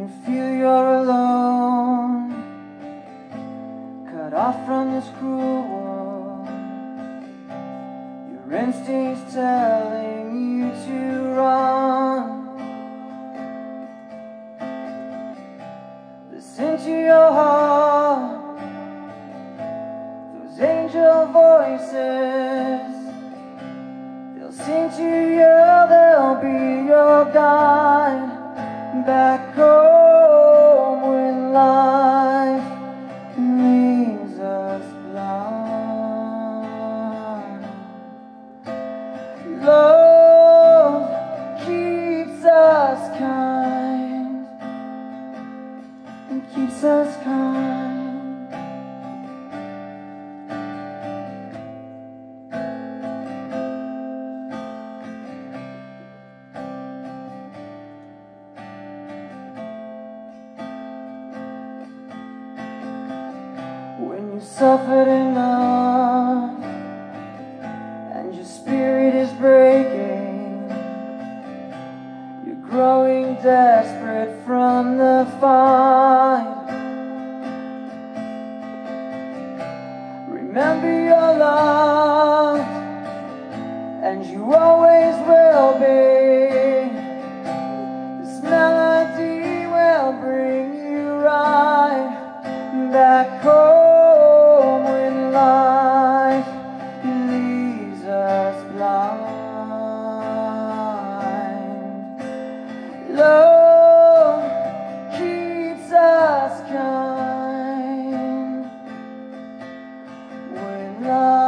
You feel you're alone, cut off from this cruel world, your instincts telling you to run. Listen to your heart, those angel voices. They'll sing to you, they'll be your guide back home and keeps us kind. When you suffered enough and your spirit is breaking, you're growing desperate from the fight. Remember your love, and you always will be. This melody will bring you right back home. love.